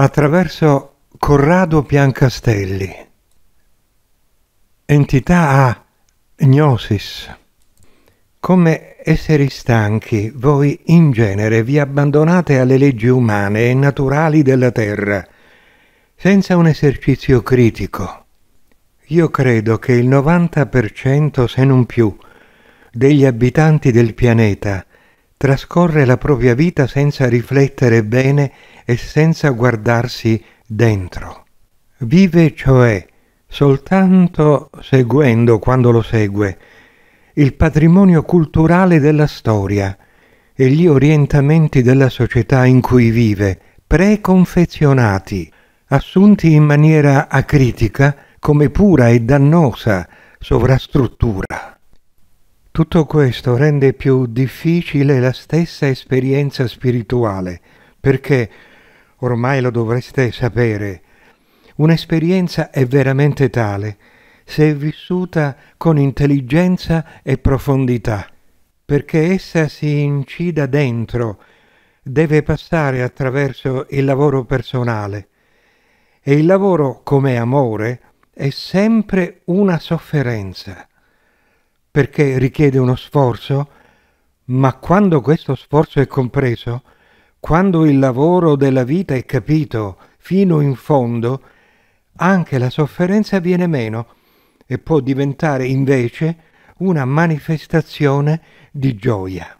attraverso Corrado Piancastelli. Entità A, Gnosis. Come esseri stanchi, voi in genere vi abbandonate alle leggi umane e naturali della Terra, senza un esercizio critico. Io credo che il 90%, se non più, degli abitanti del pianeta trascorre la propria vita senza riflettere bene e senza guardarsi dentro. Vive cioè soltanto seguendo, quando lo segue, il patrimonio culturale della storia e gli orientamenti della società in cui vive, preconfezionati, assunti in maniera acritica come pura e dannosa sovrastruttura. Tutto questo rende più difficile la stessa esperienza spirituale, perché, ormai lo dovreste sapere, un'esperienza è veramente tale se è vissuta con intelligenza e profondità, perché essa si incida dentro, deve passare attraverso il lavoro personale. E il lavoro come amore è sempre una sofferenza perché richiede uno sforzo, ma quando questo sforzo è compreso, quando il lavoro della vita è capito fino in fondo, anche la sofferenza viene meno e può diventare invece una manifestazione di gioia.